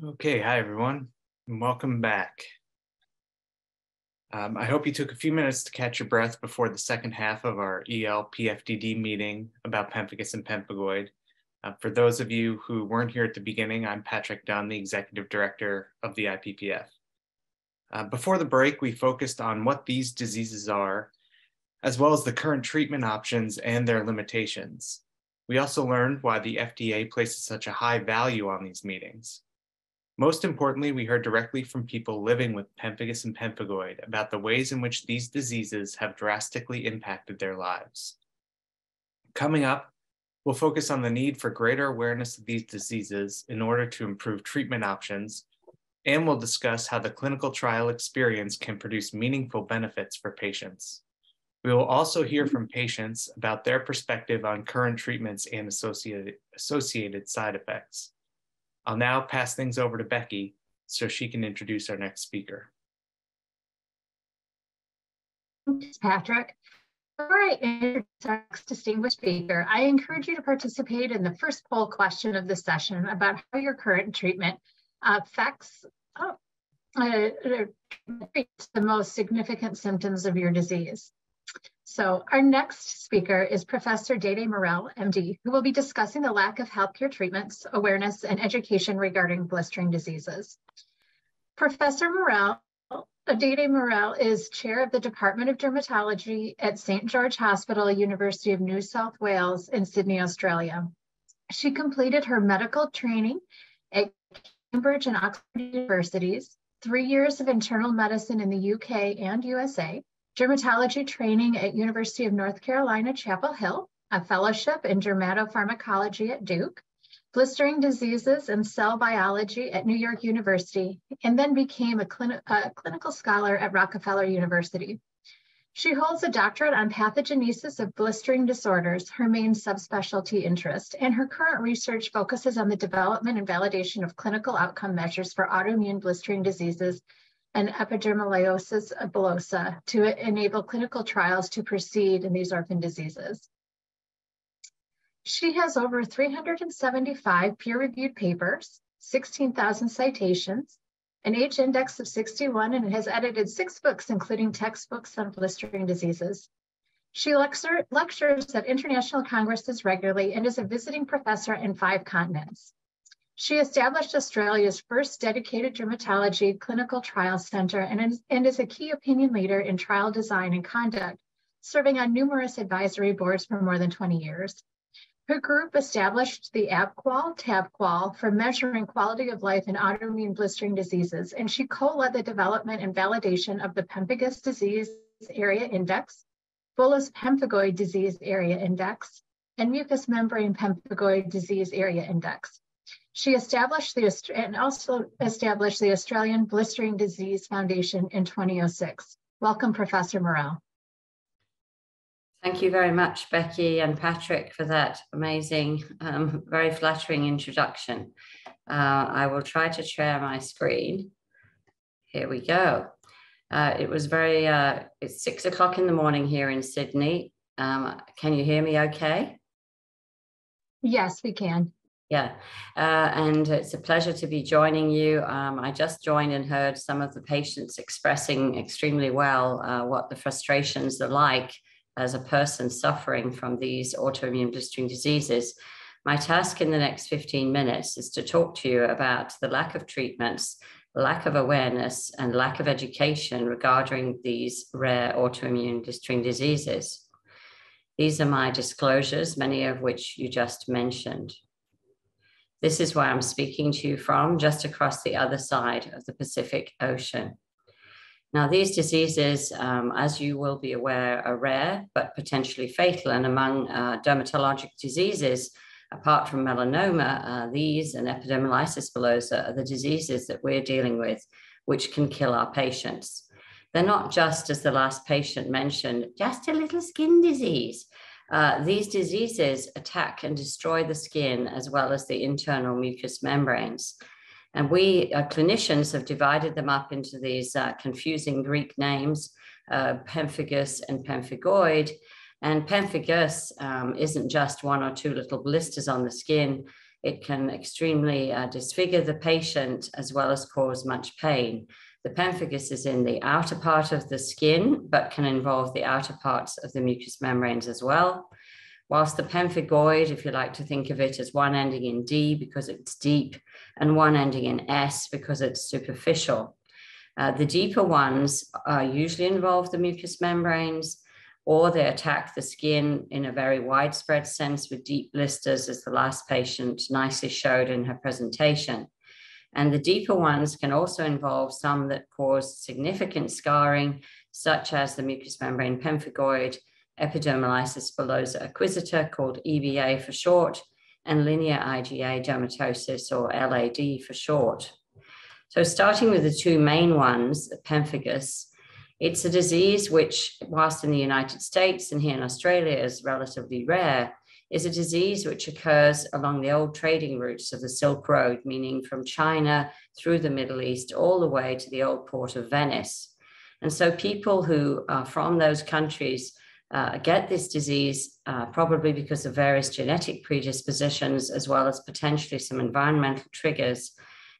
Okay, hi everyone, and welcome back. Um, I hope you took a few minutes to catch your breath before the second half of our EL PFDD meeting about pemphigus and pemphigoid. Uh, for those of you who weren't here at the beginning, I'm Patrick Dunn, the Executive Director of the IPPF. Uh, before the break, we focused on what these diseases are, as well as the current treatment options and their limitations. We also learned why the FDA places such a high value on these meetings. Most importantly, we heard directly from people living with pemphigus and pemphigoid about the ways in which these diseases have drastically impacted their lives. Coming up, we'll focus on the need for greater awareness of these diseases in order to improve treatment options, and we'll discuss how the clinical trial experience can produce meaningful benefits for patients. We will also hear from patients about their perspective on current treatments and associated, associated side effects. I'll now pass things over to Becky so she can introduce our next speaker. Thanks, Patrick. All right, introduce our next distinguished speaker. I encourage you to participate in the first poll question of the session about how your current treatment affects oh, uh, the most significant symptoms of your disease. So our next speaker is Professor Dedee Murrell, MD, who will be discussing the lack of healthcare treatments, awareness, and education regarding blistering diseases. Professor Murrell, uh, Dedee Murrell is chair of the Department of Dermatology at St. George Hospital, University of New South Wales in Sydney, Australia. She completed her medical training at Cambridge and Oxford Universities, three years of internal medicine in the UK and USA, dermatology training at University of North Carolina, Chapel Hill, a fellowship in dermatopharmacology at Duke, blistering diseases and cell biology at New York University, and then became a, a clinical scholar at Rockefeller University. She holds a doctorate on pathogenesis of blistering disorders, her main subspecialty interest, and her current research focuses on the development and validation of clinical outcome measures for autoimmune blistering diseases and epidermolysis bullosa to enable clinical trials to proceed in these orphan diseases. She has over 375 peer-reviewed papers, 16,000 citations, an h-index of 61, and has edited six books, including textbooks on blistering diseases. She lecture, lectures at international congresses regularly and is a visiting professor in five continents. She established Australia's first dedicated dermatology clinical trial center and is, and is a key opinion leader in trial design and conduct, serving on numerous advisory boards for more than 20 years. Her group established the ABQOL, TABQOL for measuring quality of life in autoimmune blistering diseases, and she co-led the development and validation of the Pemphigus Disease Area Index, Bullous Pemphigoid Disease Area Index, and Mucous Membrane Pemphigoid Disease Area Index. She established the and also established the Australian Blistering Disease Foundation in 2006. Welcome, Professor Murrell. Thank you very much, Becky and Patrick, for that amazing, um, very flattering introduction. Uh, I will try to share my screen. Here we go. Uh, it was very, uh, it's six o'clock in the morning here in Sydney. Um, can you hear me okay? Yes, we can. Yeah, uh, and it's a pleasure to be joining you. Um, I just joined and heard some of the patients expressing extremely well uh, what the frustrations are like as a person suffering from these autoimmune blistering diseases. My task in the next 15 minutes is to talk to you about the lack of treatments, lack of awareness, and lack of education regarding these rare autoimmune blistering diseases. These are my disclosures, many of which you just mentioned. This is where I'm speaking to you from, just across the other side of the Pacific Ocean. Now, these diseases, um, as you will be aware, are rare but potentially fatal. And among uh, dermatologic diseases, apart from melanoma, uh, these and epidermolysis bullosa are the diseases that we're dealing with, which can kill our patients. They're not just, as the last patient mentioned, just a little skin disease. Uh, these diseases attack and destroy the skin as well as the internal mucous membranes. And we uh, clinicians have divided them up into these uh, confusing Greek names, uh, pemphigus and pemphigoid. And pemphigus um, isn't just one or two little blisters on the skin. It can extremely uh, disfigure the patient as well as cause much pain. The pemphigus is in the outer part of the skin, but can involve the outer parts of the mucous membranes as well. Whilst the pemphigoid, if you like to think of it as one ending in D because it's deep, and one ending in S because it's superficial. Uh, the deeper ones uh, usually involve the mucous membranes, or they attack the skin in a very widespread sense with deep blisters, as the last patient nicely showed in her presentation. And the deeper ones can also involve some that cause significant scarring, such as the mucous membrane pemphigoid, epidermolysis bullosa acquisita, called EBA for short, and linear IgA dermatosis, or LAD for short. So, starting with the two main ones, pemphigus, it's a disease which, whilst in the United States and here in Australia is relatively rare, is a disease which occurs along the old trading routes of the Silk Road, meaning from China through the Middle East all the way to the old port of Venice. And so people who are from those countries uh, get this disease uh, probably because of various genetic predispositions as well as potentially some environmental triggers.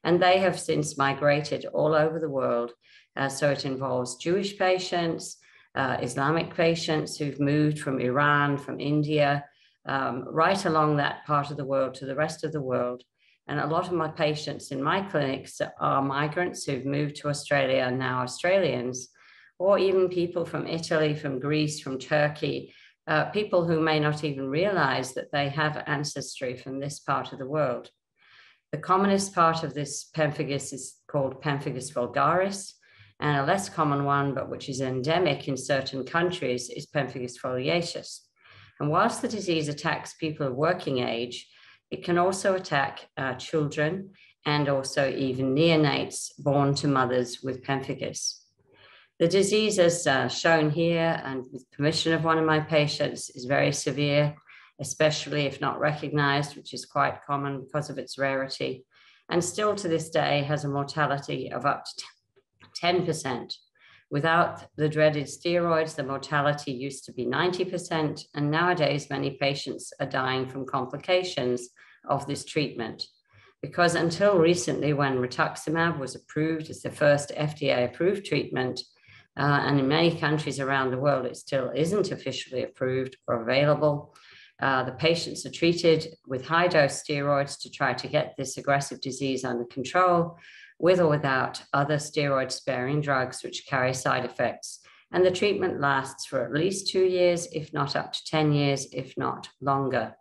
And they have since migrated all over the world. Uh, so it involves Jewish patients, uh, Islamic patients who've moved from Iran, from India, um, right along that part of the world to the rest of the world. And a lot of my patients in my clinics are migrants who've moved to Australia and now Australians, or even people from Italy, from Greece, from Turkey, uh, people who may not even realize that they have ancestry from this part of the world. The commonest part of this pemphigus is called pemphigus vulgaris, and a less common one, but which is endemic in certain countries, is pemphigus foliaceus. And whilst the disease attacks people of working age, it can also attack uh, children and also even neonates born to mothers with pemphigus. The disease, as uh, shown here, and with permission of one of my patients, is very severe, especially if not recognized, which is quite common because of its rarity, and still to this day has a mortality of up to 10%. Without the dreaded steroids, the mortality used to be 90%, and nowadays many patients are dying from complications of this treatment. Because until recently, when rituximab was approved as the first FDA approved treatment, uh, and in many countries around the world, it still isn't officially approved or available. Uh, the patients are treated with high dose steroids to try to get this aggressive disease under control with or without other steroid sparing drugs which carry side effects. And the treatment lasts for at least two years, if not up to 10 years, if not longer.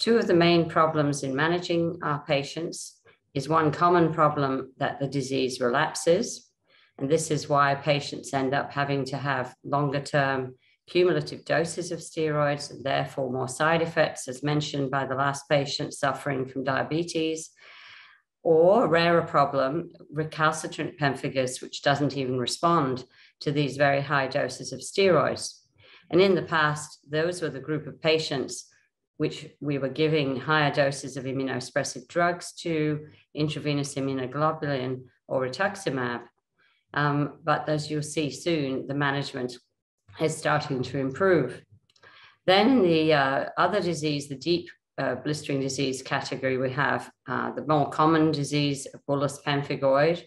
Two of the main problems in managing our patients is one common problem that the disease relapses. And this is why patients end up having to have longer term cumulative doses of steroids and therefore more side effects, as mentioned by the last patient suffering from diabetes or a rarer problem, recalcitrant pemphigus, which doesn't even respond to these very high doses of steroids. And in the past, those were the group of patients which we were giving higher doses of immunosuppressive drugs to, intravenous immunoglobulin or rituximab. Um, but as you'll see soon, the management is starting to improve. Then the uh, other disease, the deep uh, blistering disease category, we have uh, the more common disease, bullous pemphigoid,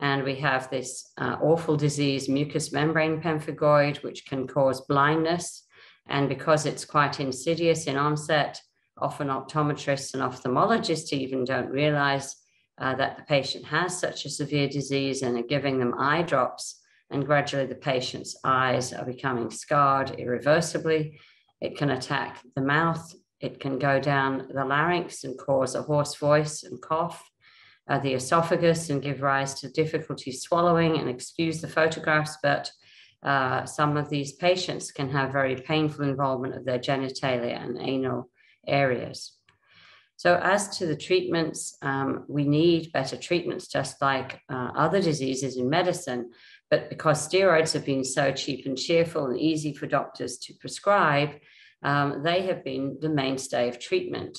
and we have this uh, awful disease, mucous membrane pemphigoid, which can cause blindness. And because it's quite insidious in onset, often optometrists and ophthalmologists even don't realize uh, that the patient has such a severe disease and are giving them eye drops. And gradually, the patient's eyes are becoming scarred irreversibly. It can attack the mouth, it can go down the larynx and cause a hoarse voice and cough, uh, the esophagus and give rise to difficulty swallowing and excuse the photographs, but uh, some of these patients can have very painful involvement of their genitalia and anal areas. So, as to the treatments, um, we need better treatments, just like uh, other diseases in medicine. But because steroids have been so cheap and cheerful and easy for doctors to prescribe, um, they have been the mainstay of treatment.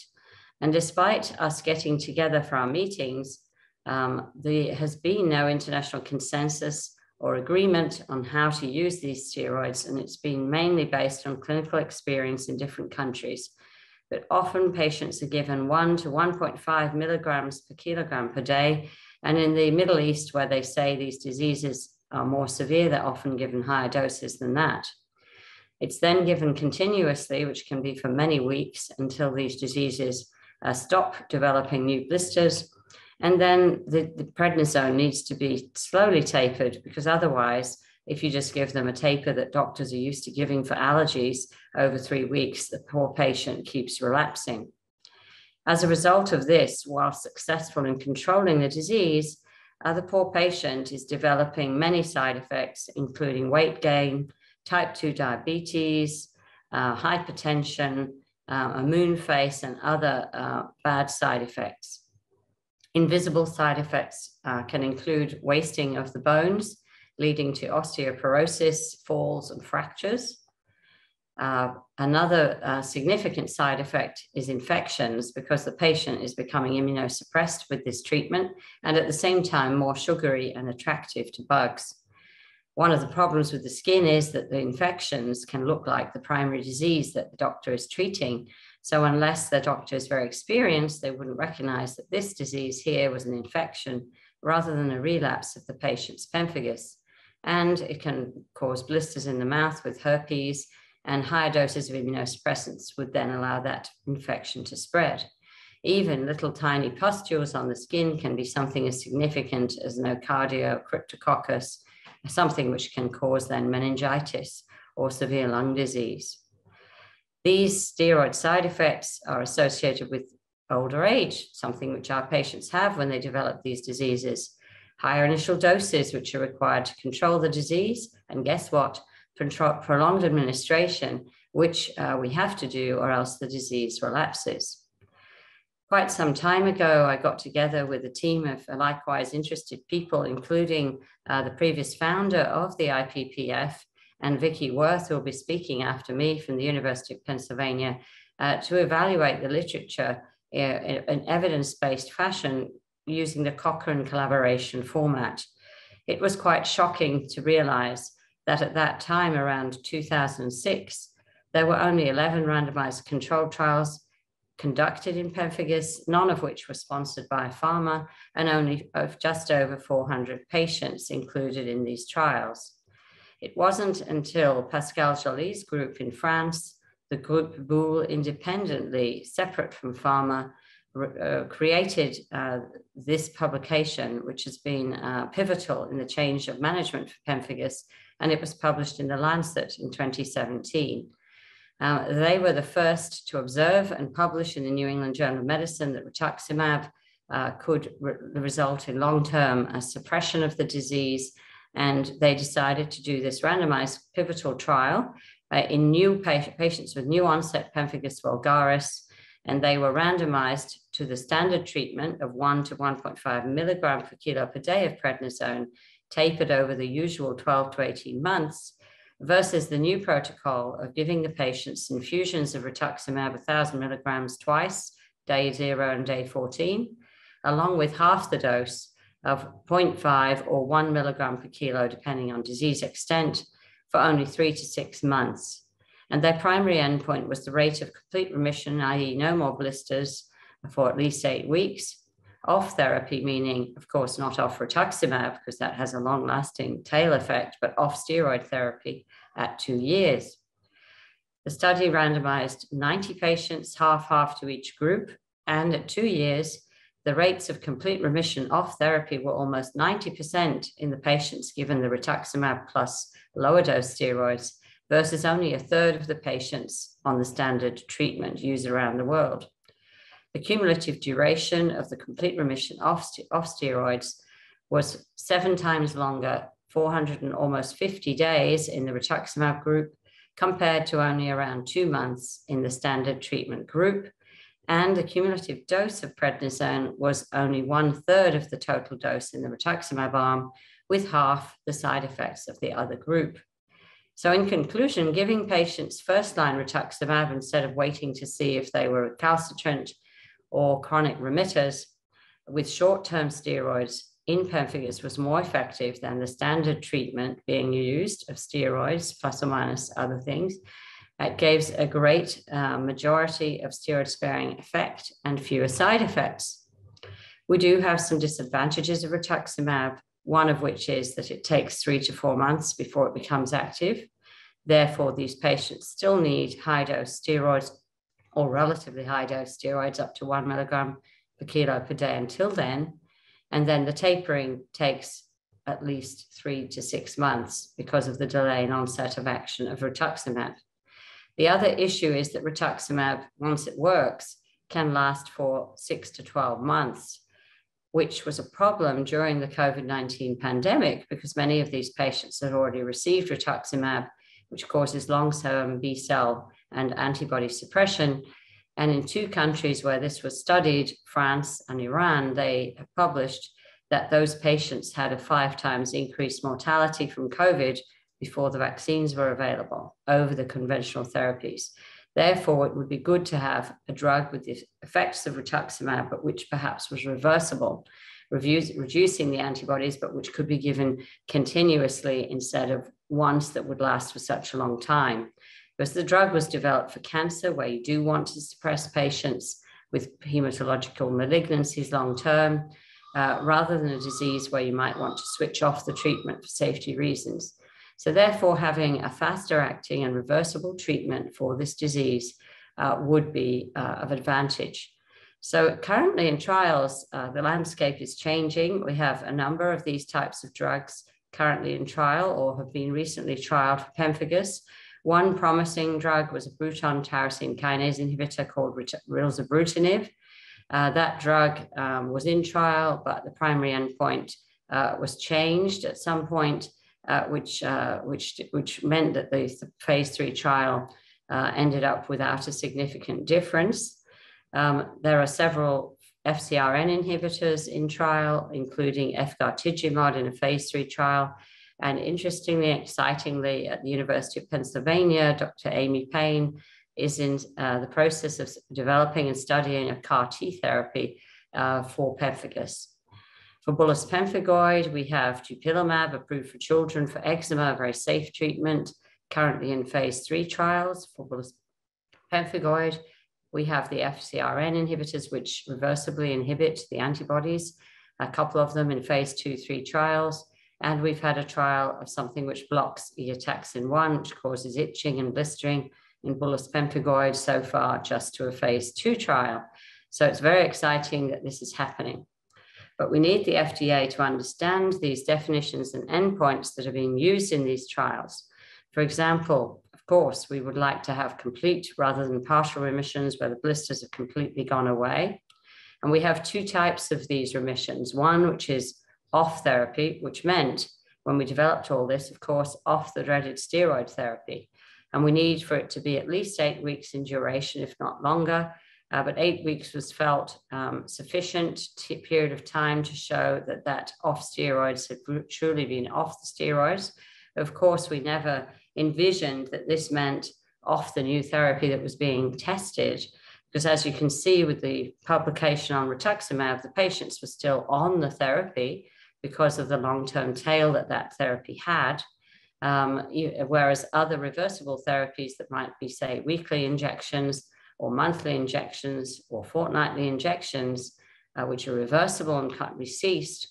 And despite us getting together for our meetings, um, there has been no international consensus or agreement on how to use these steroids, and it's been mainly based on clinical experience in different countries. but often patients are given 1 to 1.5 milligrams per kilogram per day. And in the Middle East, where they say these diseases are more severe, they're often given higher doses than that. It's then given continuously, which can be for many weeks until these diseases uh, stop developing new blisters. And then the, the prednisone needs to be slowly tapered because otherwise, if you just give them a taper that doctors are used to giving for allergies over three weeks, the poor patient keeps relapsing. As a result of this, while successful in controlling the disease, uh, the poor patient is developing many side effects, including weight gain, type 2 diabetes, uh, hypertension, uh, a moon face, and other uh, bad side effects. Invisible side effects uh, can include wasting of the bones, leading to osteoporosis, falls, and fractures. Uh, another uh, significant side effect is infections because the patient is becoming immunosuppressed with this treatment and at the same time more sugary and attractive to bugs. One of the problems with the skin is that the infections can look like the primary disease that the doctor is treating. So, unless the doctor is very experienced, they wouldn't recognize that this disease here was an infection rather than a relapse of the patient's pemphigus. And it can cause blisters in the mouth with herpes, and higher doses of immunosuppressants would then allow that infection to spread. Even little tiny pustules on the skin can be something as significant as nocardia or cryptococcus something which can cause then meningitis or severe lung disease. These steroid side effects are associated with older age, something which our patients have when they develop these diseases. Higher initial doses, which are required to control the disease. And guess what? Prolonged administration, which uh, we have to do, or else the disease relapses quite some time ago, I got together with a team of likewise interested people, including uh, the previous founder of the IPPF and Vicky Werth, who will be speaking after me from the University of Pennsylvania, uh, to evaluate the literature uh, in an evidence-based fashion using the Cochrane collaboration format. It was quite shocking to realize that at that time, around 2006, there were only 11 randomized controlled trials conducted in pemphigus, none of which were sponsored by a pharma, and only of just over 400 patients included in these trials. It wasn't until Pascal Joly's group in France, the group Boule independently, separate from pharma, uh, created uh, this publication, which has been uh, pivotal in the change of management for pemphigus, and it was published in The Lancet in 2017. Uh, they were the first to observe and publish in the New England Journal of Medicine that rituximab uh, could re result in long-term uh, suppression of the disease. And they decided to do this randomized pivotal trial uh, in new pa patients with new onset pemphigus vulgaris. And they were randomized to the standard treatment of 1 to 1.5 milligram per kilo per day of prednisone, tapered over the usual 12 to 18 months versus the new protocol of giving the patients infusions of rituximab 1,000 milligrams twice, day zero and day 14, along with half the dose of 0.5 or 1 milligram per kilo, depending on disease extent, for only three to six months. And their primary endpoint was the rate of complete remission, i.e., no more blisters for at least eight weeks, off therapy, meaning, of course, not off rituximab, because that has a long lasting tail effect, but off steroid therapy at two years. The study randomized 90 patients, half half to each group, and at two years, the rates of complete remission off therapy were almost 90% in the patients given the rituximab plus lower dose steroids versus only a third of the patients on the standard treatment used around the world. The cumulative duration of the complete remission off, off steroids was seven times longer, 400 and almost 50 days in the rituximab group, compared to only around two months in the standard treatment group. And the cumulative dose of prednisone was only one third of the total dose in the rituximab arm, with half the side effects of the other group. So, in conclusion, giving patients first line rituximab instead of waiting to see if they were recalcitrant or chronic remitters with short-term steroids in pemphigus was more effective than the standard treatment being used of steroids plus or minus other things It gives a great uh, majority of steroid sparing effect and fewer side effects. We do have some disadvantages of rituximab, one of which is that it takes three to four months before it becomes active. Therefore, these patients still need high dose steroids or relatively high dose steroids up to one milligram per kilo per day until then. And then the tapering takes at least three to six months because of the delay in onset of action of rituximab. The other issue is that rituximab, once it works, can last for six to 12 months, which was a problem during the COVID 19 pandemic because many of these patients had already received rituximab, which causes long term B cell and antibody suppression. And in two countries where this was studied, France and Iran, they published that those patients had a five times increased mortality from COVID before the vaccines were available over the conventional therapies. Therefore, it would be good to have a drug with the effects of rituximab, but which perhaps was reversible, reducing the antibodies, but which could be given continuously instead of once that would last for such a long time. Because the drug was developed for cancer, where you do want to suppress patients with hematological malignancies long term, uh, rather than a disease where you might want to switch off the treatment for safety reasons. So, therefore, having a faster acting and reversible treatment for this disease uh, would be uh, of advantage. So, currently in trials, uh, the landscape is changing. We have a number of these types of drugs currently in trial or have been recently trialed for pemphigus. One promising drug was a Bruton tyrosine kinase inhibitor called rilzabrutinib. Uh, that drug um, was in trial, but the primary endpoint uh, was changed at some point uh, which, uh, which, which meant that the phase three trial uh, ended up without a significant difference. Um, there are several FcRn inhibitors in trial, including efgartigimod in a phase three trial. And interestingly, excitingly, at the University of Pennsylvania, Dr. Aimee Payne is in uh, the process of developing and studying a CAR T therapy uh, for pemphigus. For bullous pemphigoid, we have dupilumab approved for children for eczema, a very safe treatment, currently in phase three trials for bullous pemphigoid. We have the FcRn inhibitors, which reversibly inhibit the antibodies, a couple of them in phase two, three trials. And we've had a trial of something which blocks eotaxin 1, which causes itching and blistering in bullous pemphigoid so far, just to a phase two trial. So it's very exciting that this is happening. But we need the FDA to understand these definitions and endpoints that are being used in these trials. For example, of course, we would like to have complete rather than partial remissions where the blisters have completely gone away. And we have two types of these remissions one, which is off therapy, which meant when we developed all this, of course, off the dreaded steroid therapy. And we need for it to be at least eight weeks in duration, if not longer, uh, but eight weeks was felt um, sufficient period of time to show that that off steroids had truly been off the steroids. Of course, we never envisioned that this meant off the new therapy that was being tested, because as you can see with the publication on rituximab, the patients were still on the therapy because of the long-term tail that that therapy had. Um, whereas other reversible therapies that might be, say, weekly injections or monthly injections or fortnightly injections, uh, which are reversible and can't be ceased,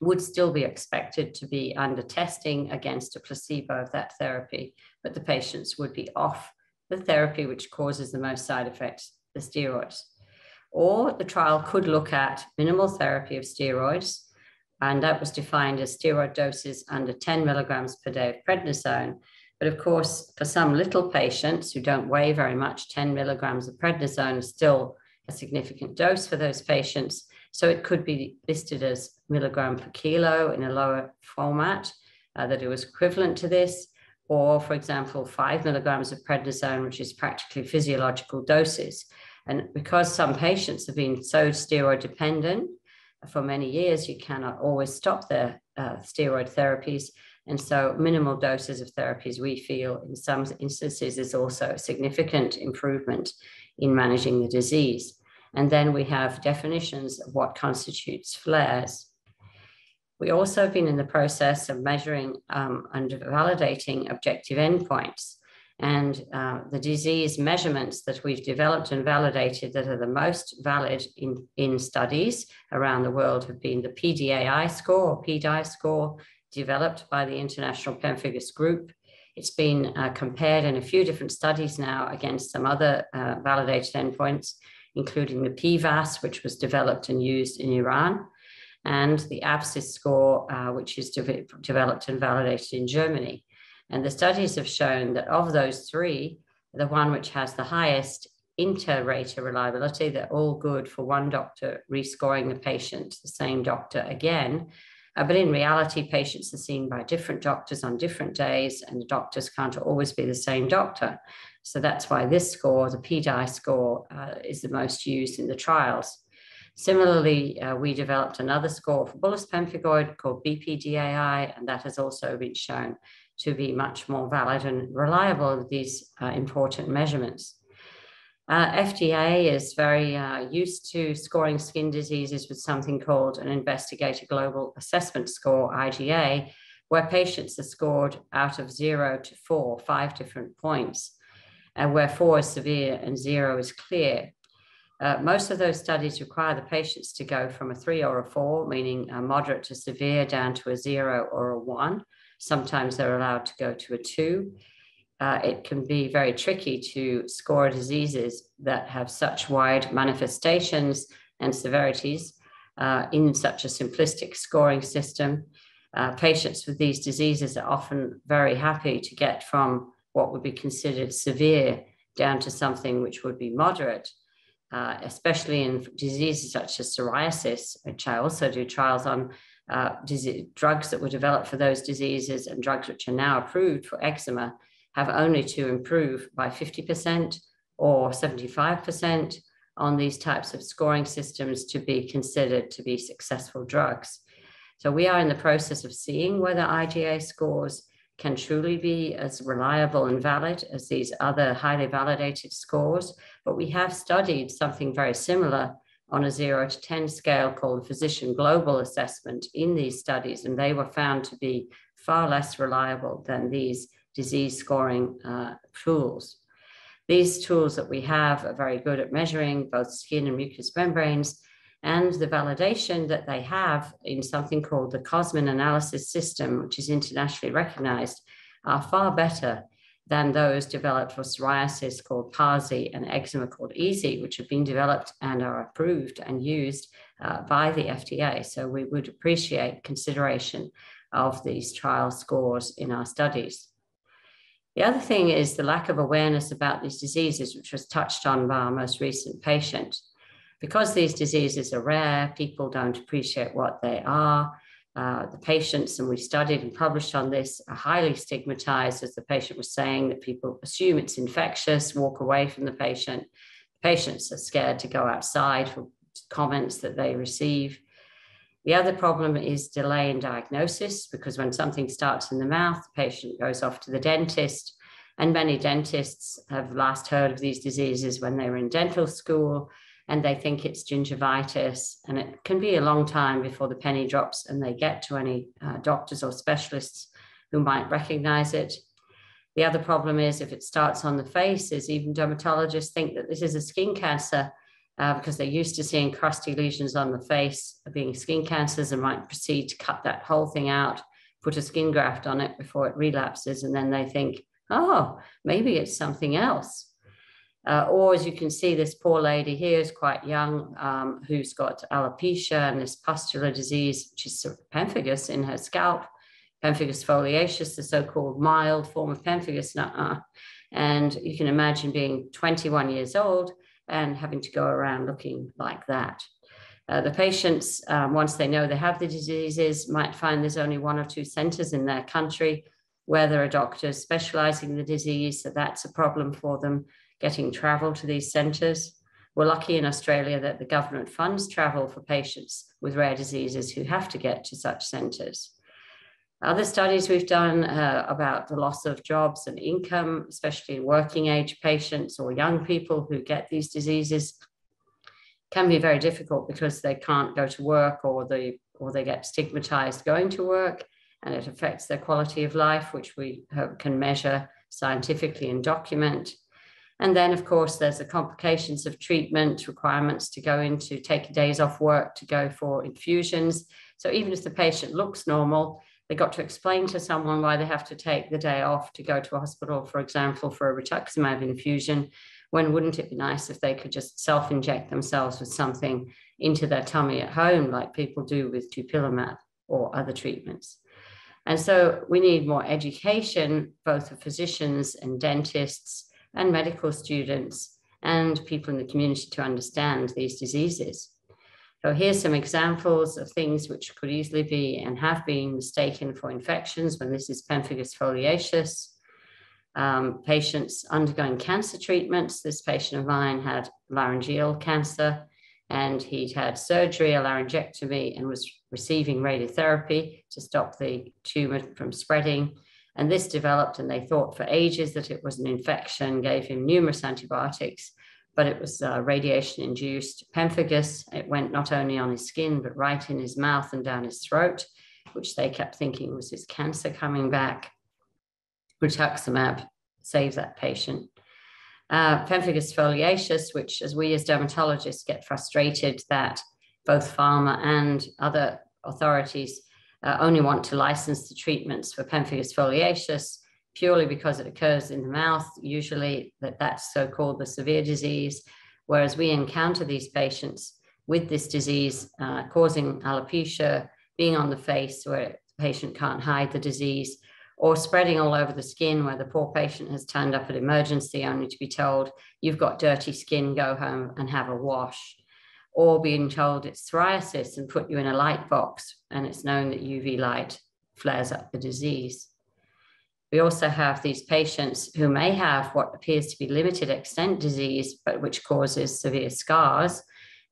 would still be expected to be under testing against a placebo of that therapy, but the patients would be off the therapy which causes the most side effects, the steroids. Or the trial could look at minimal therapy of steroids, and that was defined as steroid doses under 10 milligrams per day of prednisone, but of course, for some little patients who don't weigh very much, 10 milligrams of prednisone is still a significant dose for those patients. So it could be listed as milligram per kilo in a lower format uh, that it was equivalent to this. Or, for example, five milligrams of prednisone, which is practically physiological doses. And because some patients have been so steroid dependent for many years, you cannot always stop the uh, steroid therapies. And so minimal doses of therapies, we feel in some instances is also a significant improvement in managing the disease. And then we have definitions of what constitutes flares. We also have been in the process of measuring um, and validating objective endpoints. And uh, the disease measurements that we've developed and validated that are the most valid in, in studies around the world have been the PDAI score or PDI score, developed by the International Pemphigus Group. It's been uh, compared in a few different studies now against some other uh, validated endpoints, including the PVAS, which was developed and used in Iran, and the ABSIS score, uh, which is de developed and validated in Germany. And the studies have shown that of those three, the one which has the highest inter-rater reliability, they're all good for one doctor rescoring the patient, the same doctor again. Uh, but in reality, patients are seen by different doctors on different days, and the doctors can't always be the same doctor. So that's why this score, the PDI score, uh, is the most used in the trials. Similarly, uh, we developed another score for bullous pemphigoid called BPDAI, and that has also been shown to be much more valid and reliable with these uh, important measurements. Uh, FDA is very uh, used to scoring skin diseases with something called an Investigator Global Assessment Score, IGA, where patients are scored out of zero to four, five different points, and where four is severe and zero is clear. Uh, most of those studies require the patients to go from a three or a four, meaning a moderate to severe, down to a zero or a one. Sometimes they're allowed to go to a two. Uh, it can be very tricky to score diseases that have such wide manifestations and severities uh, in such a simplistic scoring system. Uh, patients with these diseases are often very happy to get from what would be considered severe down to something which would be moderate, uh, especially in diseases such as psoriasis, which I also do trials on uh, disease, drugs that were developed for those diseases and drugs which are now approved for eczema have only to improve by 50% or 75% on these types of scoring systems to be considered to be successful drugs. So we are in the process of seeing whether IGA scores can truly be as reliable and valid as these other highly validated scores, but we have studied something very similar on a zero to 10 scale called Physician Global Assessment in these studies, and they were found to be far less reliable than these disease scoring uh, tools. These tools that we have are very good at measuring both skin and mucous membranes, and the validation that they have in something called the Cosmin analysis system, which is internationally recognized, are far better than those developed for psoriasis called PASI and eczema called EASI, which have been developed and are approved and used uh, by the FDA. So we would appreciate consideration of these trial scores in our studies. The other thing is the lack of awareness about these diseases, which was touched on by our most recent patient. Because these diseases are rare, people don't appreciate what they are. Uh, the patients, and we studied and published on this, are highly stigmatized, as the patient was saying, that people assume it's infectious, walk away from the patient. Patients are scared to go outside for comments that they receive. The other problem is delay in diagnosis because when something starts in the mouth, the patient goes off to the dentist. And many dentists have last heard of these diseases when they were in dental school and they think it's gingivitis. And it can be a long time before the penny drops and they get to any uh, doctors or specialists who might recognize it. The other problem is if it starts on the face, is even dermatologists think that this is a skin cancer uh, because they're used to seeing crusty lesions on the face being skin cancers and might proceed to cut that whole thing out, put a skin graft on it before it relapses. And then they think, oh, maybe it's something else. Uh, or as you can see, this poor lady here is quite young, um, who's got alopecia and this pustular disease, which is sort of pemphigus in her scalp, pemphigus foliaceus, the so-called mild form of pemphigus. Uh-uh. And you can imagine being 21 years old and having to go around looking like that. Uh, the patients, um, once they know they have the diseases, might find there's only one or two centers in their country where there are doctors specializing in the disease, so that's a problem for them getting travel to these centres. We're lucky in Australia that the government funds travel for patients with rare diseases who have to get to such centres. Other studies we've done uh, about the loss of jobs and income, especially working age patients or young people who get these diseases, can be very difficult because they can't go to work or they or they get stigmatized going to work and it affects their quality of life, which we can measure scientifically and document. And then, of course, there's the complications of treatment, requirements to go into take days off work to go for infusions. So even if the patient looks normal, they got to explain to someone why they have to take the day off to go to a hospital, for example, for a rituximab infusion. When wouldn't it be nice if they could just self inject themselves with something into their tummy at home, like people do with dupilumab or other treatments? And so we need more education, both of physicians and dentists and medical students and people in the community to understand these diseases. So here's some examples of things which could easily be and have been mistaken for infections when this is pemphigus foliaceus. Um, patients undergoing cancer treatments. This patient of mine had laryngeal cancer and he'd had surgery, a laryngectomy, and was receiving radiotherapy to stop the tumor from spreading. And this developed, and they thought for ages that it was an infection, gave him numerous antibiotics, but it was uh, radiation induced pemphigus. It went not only on his skin, but right in his mouth and down his throat, which they kept thinking was his cancer coming back. Rituximab saved that patient. Uh, pemphigus foliaceus, which, as we as dermatologists get frustrated that both pharma and other authorities uh, only want to license the treatments for pemphigus foliaceus purely because it occurs in the mouth, usually that that's so-called the severe disease, whereas we encounter these patients with this disease uh, causing alopecia, being on the face where the patient can't hide the disease, or spreading all over the skin where the poor patient has turned up at emergency only to be told, you've got dirty skin, go home and have a wash. Or being told it's psoriasis and put you in a light box, and it's known that UV light flares up the disease. We also have these patients who may have what appears to be limited extent disease, but which causes severe scars.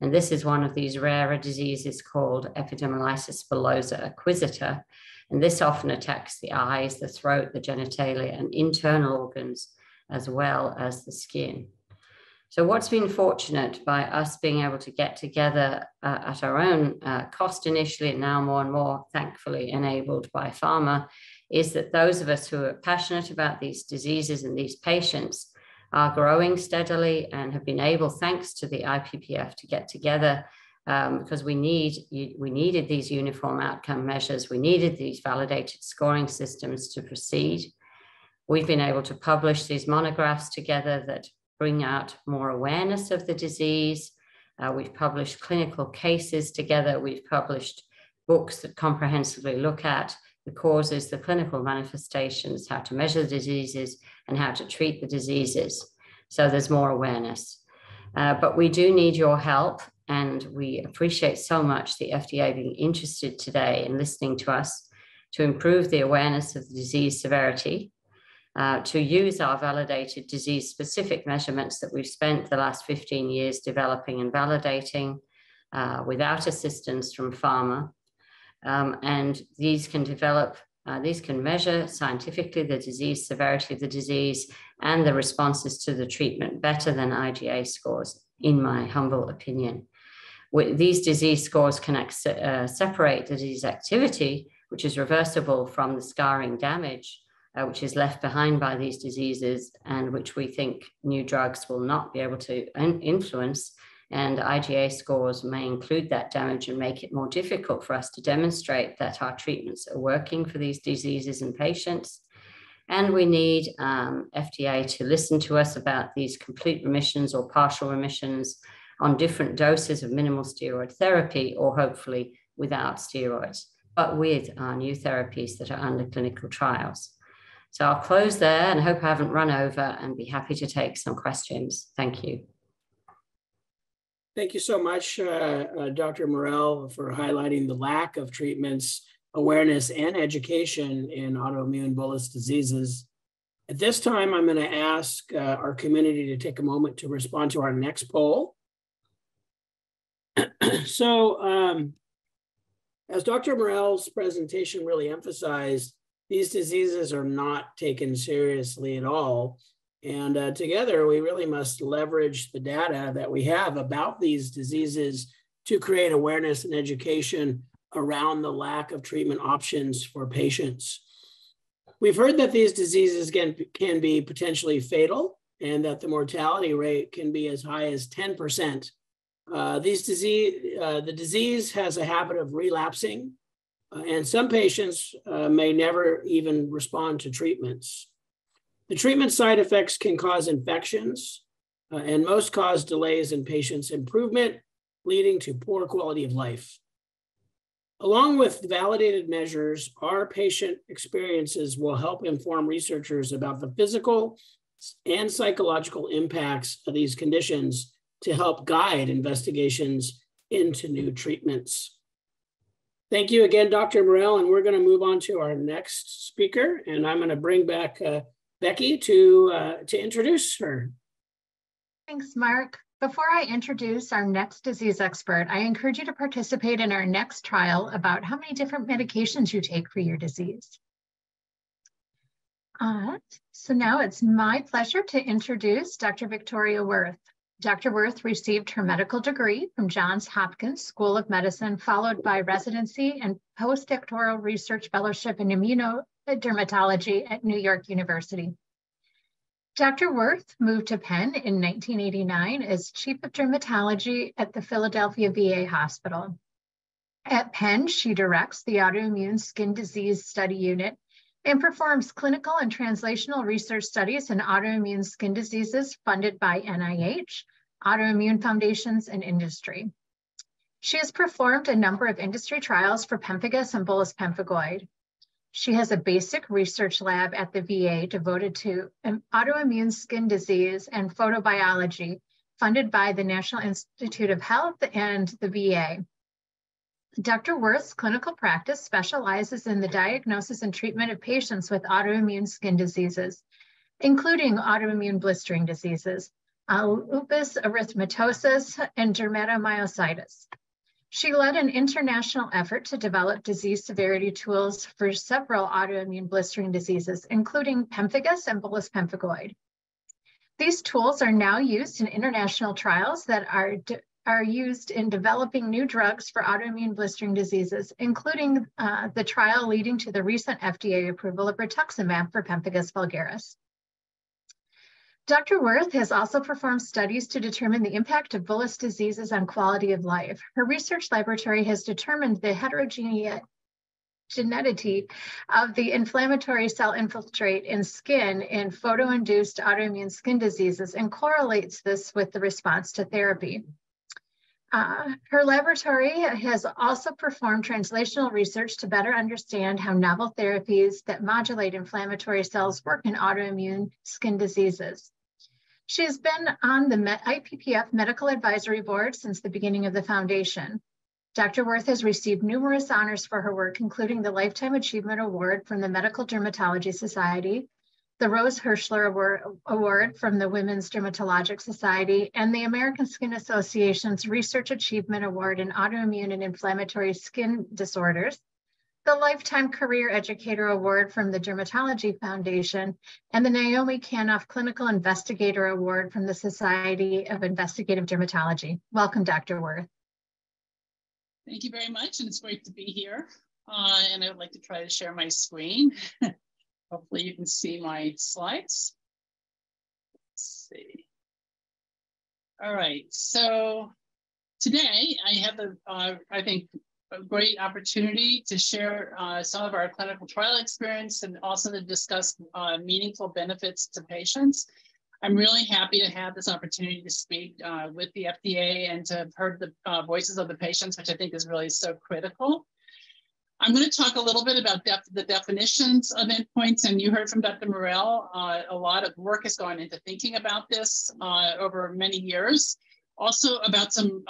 And this is one of these rarer diseases called epidermolysis bullosa acquisita. And this often attacks the eyes, the throat, the genitalia, and internal organs, as well as the skin. So, what's been fortunate by us being able to get together uh, at our own uh, cost initially, and now more and more, thankfully, enabled by pharma, is that those of us who are passionate about these diseases and these patients are growing steadily and have been able, thanks to the IPPF, to get together um, because we need we needed these uniform outcome measures. We needed these validated scoring systems to proceed. We've been able to publish these monographs together that bring out more awareness of the disease. Uh, we've published clinical cases together. We've published books that comprehensively look at the causes, the clinical manifestations, how to measure the diseases, and how to treat the diseases. So there's more awareness. Uh, but we do need your help, and we appreciate so much the FDA being interested today in listening to us to improve the awareness of the disease severity, uh, to use our validated disease specific measurements that we've spent the last 15 years developing and validating uh, without assistance from pharma um, and these can develop, uh, these can measure scientifically the disease severity of the disease and the responses to the treatment better than IGA scores, in my humble opinion. With these disease scores can uh, separate the disease activity, which is reversible from the scarring damage, uh, which is left behind by these diseases, and which we think new drugs will not be able to influence and IGA scores may include that damage and make it more difficult for us to demonstrate that our treatments are working for these diseases in patients. And we need um, FDA to listen to us about these complete remissions or partial remissions on different doses of minimal steroid therapy, or hopefully without steroids, but with our new therapies that are under clinical trials. So I'll close there and hope I haven't run over and be happy to take some questions. Thank you. Thank you so much, uh, uh, Dr. Murrell, for highlighting the lack of treatments, awareness, and education in autoimmune bullous diseases. At this time, I'm going to ask uh, our community to take a moment to respond to our next poll. so, um, as Dr. Murrell's presentation really emphasized, these diseases are not taken seriously at all. And uh, together, we really must leverage the data that we have about these diseases to create awareness and education around the lack of treatment options for patients. We've heard that these diseases can, can be potentially fatal and that the mortality rate can be as high as 10%. Uh, these disease, uh, the disease has a habit of relapsing, and some patients uh, may never even respond to treatments. The treatment side effects can cause infections, uh, and most cause delays in patients' improvement, leading to poor quality of life. Along with validated measures, our patient experiences will help inform researchers about the physical and psychological impacts of these conditions to help guide investigations into new treatments. Thank you again, Dr. Murrell, and we're going to move on to our next speaker, and I'm going to bring back uh, Becky to, uh, to introduce her. Thanks, Mark. Before I introduce our next disease expert, I encourage you to participate in our next trial about how many different medications you take for your disease. Uh, so now it's my pleasure to introduce Dr. Victoria Werth. Dr. Werth received her medical degree from Johns Hopkins School of Medicine, followed by residency and postdoctoral research fellowship in immunodermatology at New York University. Dr. Werth moved to Penn in 1989 as Chief of Dermatology at the Philadelphia VA Hospital. At Penn, she directs the Autoimmune Skin Disease Study Unit and performs clinical and translational research studies in autoimmune skin diseases funded by NIH, autoimmune foundations, and industry. She has performed a number of industry trials for pemphigus and bullous pemphigoid. She has a basic research lab at the VA devoted to autoimmune skin disease and photobiology, funded by the National Institute of Health and the VA. Dr. Werth's clinical practice specializes in the diagnosis and treatment of patients with autoimmune skin diseases, including autoimmune blistering diseases, uh, lupus erythematosus, and dermatomyositis. She led an international effort to develop disease severity tools for several autoimmune blistering diseases, including pemphigus and bullous pemphigoid. These tools are now used in international trials that are, are used in developing new drugs for autoimmune blistering diseases, including uh, the trial leading to the recent FDA approval of rituximab for pemphigus vulgaris. Dr. Werth has also performed studies to determine the impact of bullous diseases on quality of life. Her research laboratory has determined the heterogeneity of the inflammatory cell infiltrate in skin in photo-induced autoimmune skin diseases and correlates this with the response to therapy. Uh, her laboratory has also performed translational research to better understand how novel therapies that modulate inflammatory cells work in autoimmune skin diseases. She has been on the IPPF Medical Advisory Board since the beginning of the foundation. Dr. Werth has received numerous honors for her work, including the Lifetime Achievement Award from the Medical Dermatology Society, the Rose Hirschler Award, from the Women's Dermatologic Society, and the American Skin Association's Research Achievement Award in Autoimmune and Inflammatory Skin Disorders, the Lifetime Career Educator Award from the Dermatology Foundation, and the Naomi Kanof Clinical Investigator Award from the Society of Investigative Dermatology. Welcome, Dr. Werth. Thank you very much, and it's great to be here. Uh, and I would like to try to share my screen. Hopefully you can see my slides. Let's see. All right, so today I have the, uh, I think, a great opportunity to share uh, some of our clinical trial experience and also to discuss uh, meaningful benefits to patients. I'm really happy to have this opportunity to speak uh, with the FDA and to have heard the uh, voices of the patients, which I think is really so critical. I'm going to talk a little bit about def the definitions of endpoints, and you heard from Dr. Murrell. Uh, a lot of work has gone into thinking about this uh, over many years. Also about some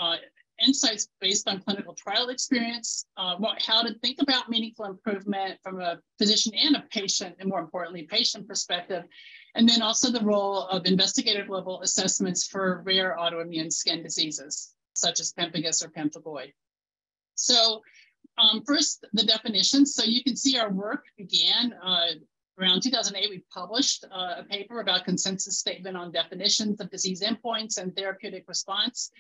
insights based on clinical trial experience, uh, what, how to think about meaningful improvement from a physician and a patient, and more importantly, patient perspective, and then also the role of investigative level assessments for rare autoimmune skin diseases, such as pemphigus or pemphigoid. So um, first, the definitions. So you can see our work began uh, around 2008. We published uh, a paper about consensus statement on definitions of disease endpoints and therapeutic response.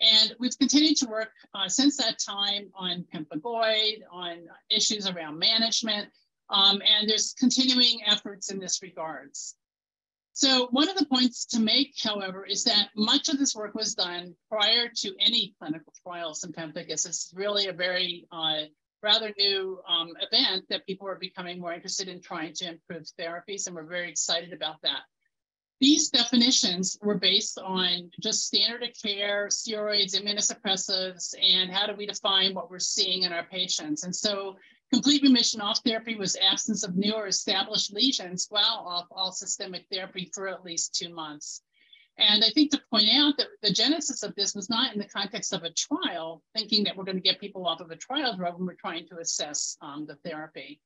And we've continued to work uh, since that time on pemphigoid, on issues around management, Um, and there's continuing efforts in this regards. So one of the points to make, however, is that much of this work was done prior to any clinical trials in pemphigus. It's really a very uh, rather new um, event that people are becoming more interested in trying to improve therapies, and we're very excited about that. These definitions were based on just standard of care, steroids, immunosuppressives, and how do we define what we're seeing in our patients. And so Complete remission off therapy was absence of new or established lesions while off all systemic therapy for at least two months. And I think to point out that the genesis of this was not in the context of a trial, thinking that we're going to get people off of a trial drug when we're trying to assess um, the therapy.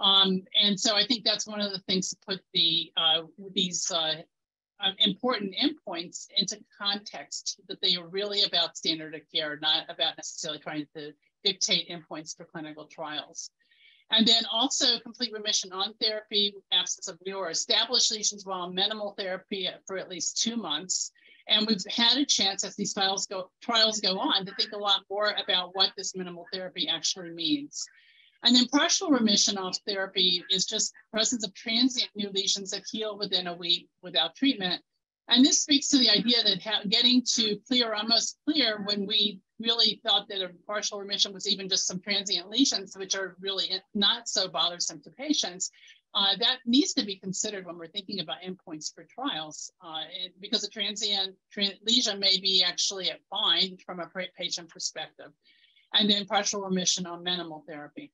Um, and so I think that's one of the things to put the uh, these uh, um, important endpoints into context, that they are really about standard of care, not about necessarily trying to dictate endpoints for clinical trials. And then also complete remission on therapy, absence of new or established lesions while minimal therapy for at least two months. And we've had a chance as these trials go, trials go on to think a lot more about what this minimal therapy actually means. And then partial remission off therapy is just presence of transient new lesions that heal within a week without treatment. And this speaks to the idea that getting to clear, almost clear, when we really thought that a partial remission was even just some transient lesions, which are really not so bothersome to patients, uh, that needs to be considered when we're thinking about endpoints for trials, uh, it, because a transient lesion may be actually a fine from a patient perspective. And then partial remission on minimal therapy.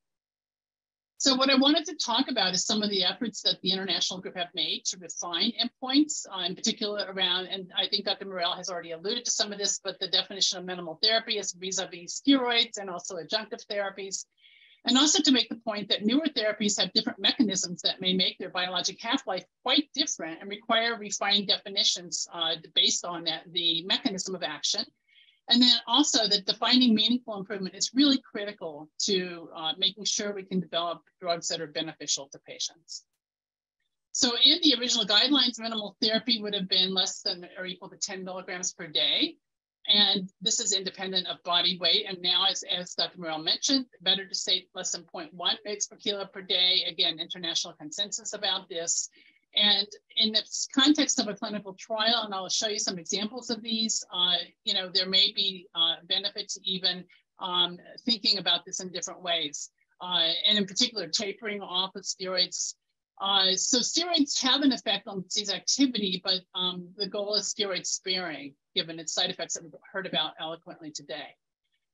So what I wanted to talk about is some of the efforts that the international group have made to refine endpoints, uh, in particular around, and I think Dr. Murrell has already alluded to some of this, but the definition of minimal therapy is vis-a-vis steroids and also adjunctive therapies. And also to make the point that newer therapies have different mechanisms that may make their biologic half-life quite different and require refined definitions uh, based on that, the mechanism of action and then also that defining meaningful improvement is really critical to uh, making sure we can develop drugs that are beneficial to patients. So in the original guidelines, minimal therapy would have been less than or equal to 10 milligrams per day. And this is independent of body weight. And now, as, as Dr. Murrell mentioned, better to say less than 0.1 mg per kilo per day. Again, international consensus about this. And in the context of a clinical trial, and I'll show you some examples of these, uh, you know, there may be uh, benefits even um, thinking about this in different ways. Uh, and in particular, tapering off of steroids. Uh, so steroids have an effect on disease activity, but um, the goal is steroid sparing, given its side effects that we've heard about eloquently today.